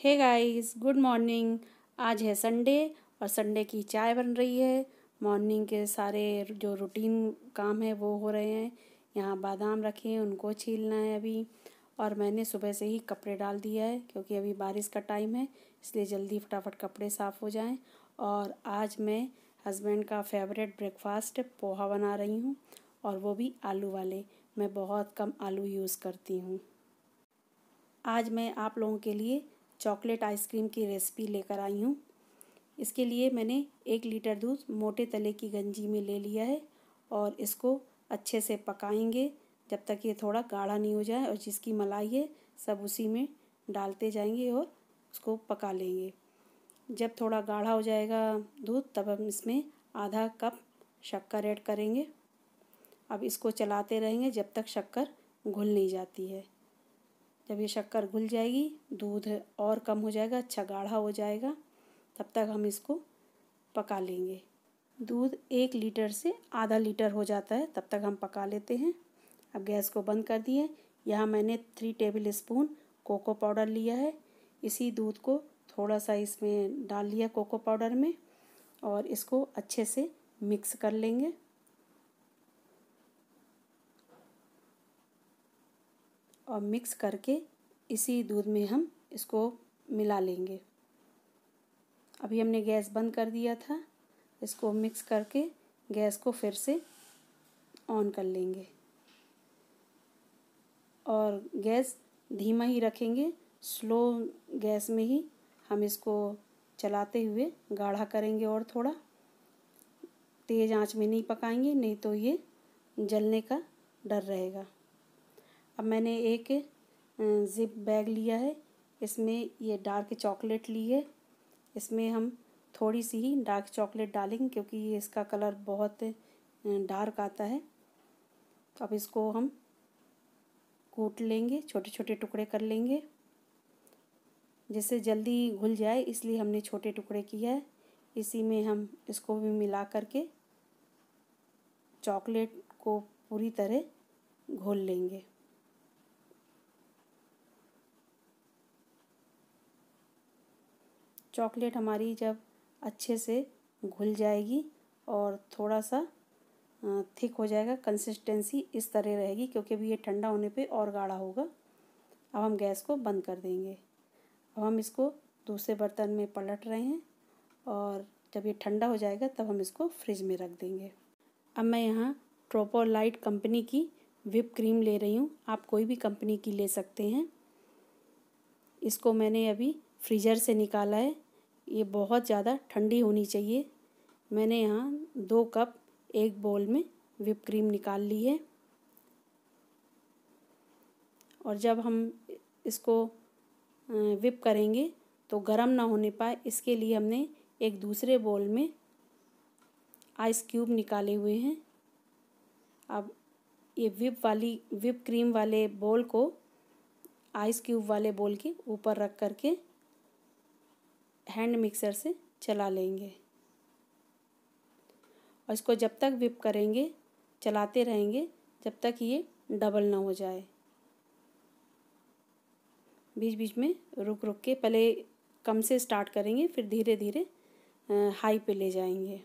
Hey guys good morning आज है Sunday और संडे की चाय बन रही है। मॉर्निंग के सारे जो रूटीन काम है वो हो रहे हैं। यहाँ बादाम रखे हैं, उनको छीलना है अभी। और मैंने सुबह से ही कपड़े डाल दिया है, क्योंकि अभी बारिश का टाइम है, इसलिए जल्दी फटाफट कपड़े साफ़ हो जाएँ। और आज मैं हस्बैंड का फेवरेट ब्रेकफास्ट पोहा बना रही हूँ, और वो भी आलू वाले। मैं बहुत कम आलू यूज़ करती हूँ। आज मैं आप लोगों के लिए चॉकलेट आइसक्रीम की रेसिपी लेकर आई हूँ। इसके लिए मैंने एक लीटर दूध मोटे तले की गंजी में ले लिया है और इसको अच्छे से पकाएँगे जब तक ये थोड़ा गाढ़ा नहीं हो जाए और जिसकी मलाई है सब उसी में डालते जाएँगे और उसको पका लेंगे। जब थोड़ा गाढ़ा हो जाएगा दूध तब हम इसमें आधा कप शक्कर ऐड करेंगे। अब इसको चलाते रहेंगे जब तक शक्कर घुल नहीं जाती है। जब ये शक्कर घुल जाएगी, दूध और कम हो जाएगा अच्छा गाढ़ा हो जाएगा, तब तक हम इसको पका लेंगे। दूध एक लीटर से आधा लीटर हो जाता है, तब तक हम पका लेते हैं। अब गैस को बंद कर दिए। यहाँ मैंने three tablespoon cocoa powder लिया है। इसी दूध को थोड़ा सा इसमें डाल लिया कोको पाउडर में और इसको अच्छे से मिक्स कर लेंगे। और मिक्स करके इसी दूध में हम इसको मिला लेंगे। अभी हमने गैस बंद कर दिया था। इसको मिक्स करके गैस को फिर से ऑन कर लेंगे। और गैस धीमा ही रखेंगे। स्लो गैस में ही हम इसको चलाते हुए गाढ़ा करेंगे और थोड़ा। तेज़ आँच में नहीं पकाएँगे, नहीं तो ये जलने का डर रहेगा। अब मैंने एक ज़िप बैग लिया है। इसमें ये डार्क चॉकलेट ली है। इसमें हम थोड़ी सी ही डार्क चॉकलेट डालेंगे क्योंकि ये इसका कलर बहुत डार्क आता है। तो अब इसको हम कूट लेंगे छोटे छोटे टुकड़े कर लेंगे। जिससे जल्दी घुल जाए, इसलिए हमने छोटे टुकड़े किया है। इसी में हम इसको भी मिला करके चॉकलेट को पूरी तरह घोल लेंगे। चॉकलेट हमारी जब अच्छे से घुल जाएगी और थोड़ा सा थिक हो जाएगा कंसिस्टेंसी इस तरह रहेगी क्योंकि अभी ये ठंडा होने पे और गाढ़ा होगा। अब हम गैस को बंद कर देंगे। अब हम इसको दूसरे बर्तन में पलट रहे हैं और जब ये ठंडा हो जाएगा तब हम इसको फ्रिज में रख देंगे। अब मैं यहाँ ट्रोपोलाइट कंपनी की विप क्रीम ले रही हूँ। आप कोई भी कंपनी की ले सकते हैं। इसको मैंने अभी फ्रीज़र से निकाला है। ये बहुत ज़्यादा ठंडी होनी चाहिए। मैंने यहाँ दो कप एक बोल में विप क्रीम निकाल ली है। और जब हम इसको विप करेंगे तो गर्म ना होने पाए, इसके लिए हमने एक दूसरे बोल में आइस क्यूब निकाले हुए हैं। अब ये विप वाली विप क्रीम वाले बोल को आइस क्यूब वाले बोल के ऊपर रख करके हैंड मिक्सर से चला लेंगे। और इसको जब तक विप करेंगे, चलाते रहेंगे, जब तक ये डबल ना हो जाए। बीच बीच में रुक रुक के पहले कम से स्टार्ट करेंगे, फिर धीरे धीरे हाई पे ले जाएँगे।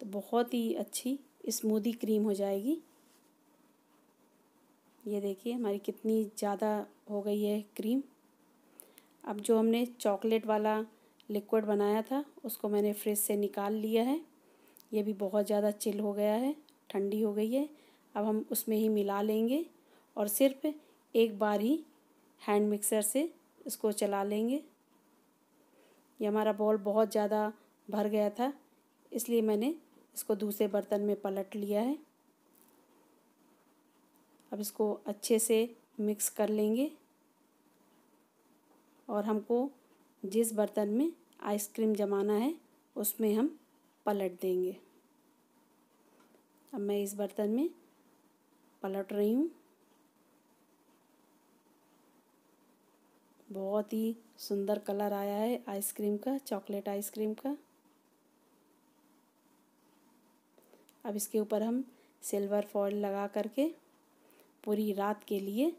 तो बहुत ही अच्छी स्मूदी क्रीम हो जाएगी। ये देखिए, हमारी कितनी ज़्यादा हो गई है क्रीम। अब जो हमने चॉकलेट वाला लिक्विड बनाया था, उसको मैंने फ्रिज से निकाल लिया है। ये भी बहुत ज़्यादा चिल हो गया है, ठंडी हो गई है। अब हम उसमें ही मिला लेंगे और सिर्फ़ एक बार ही हैंड मिक्सर से इसको चला लेंगे। ये हमारा बॉल बहुत ज़्यादा भर गया था, इसलिए मैंने इसको दूसरे बर्तन में पलट लिया है। अब इसको अच्छे से मिक्स कर लेंगे। और हमको जिस बर्तन में आइसक्रीम जमाना है, उसमें हम पलट देंगे। अब मैं इस बर्तन में पलट रही हूँ। बहुत ही सुंदर कलर आया है आइसक्रीम का, चॉकलेट आइसक्रीम का। अब इसके ऊपर हम सिल्वर फॉइल लगा करके पूरी रात के लिए,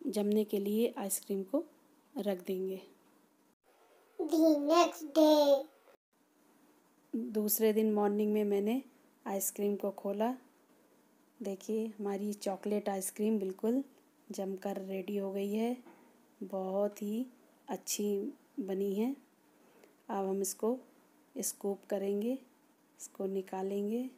जमने के लिए आइसक्रीम को रख देंगे। नेक्स्ट डे दूसरे दिन मॉर्निंग में मैंने आइसक्रीम को खोला। देखिए हमारी चॉकलेट आइसक्रीम बिल्कुल जमकर रेडी हो गई है। बहुत ही अच्छी बनी है। अब हम इसको स्कूप करेंगे इसको निकालेंगे।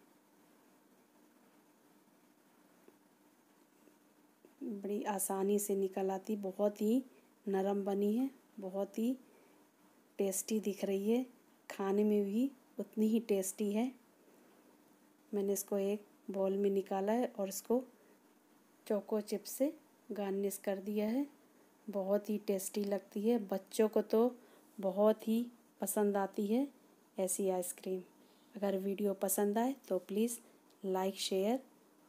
बड़ी आसानी से निकल आती बहुत ही नरम बनी है, बहुत ही टेस्टी दिख रही है। खाने में भी उतनी ही टेस्टी है। मैंने इसको एक बॉल में निकाला है और इसको चोको चिप से गार्निश कर दिया है। बहुत ही टेस्टी लगती है। बच्चों को तो बहुत ही पसंद आती है ऐसी आइसक्रीम अगर वीडियो पसंद आए तो प्लीज़ लाइक शेयर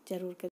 ज़रूर करें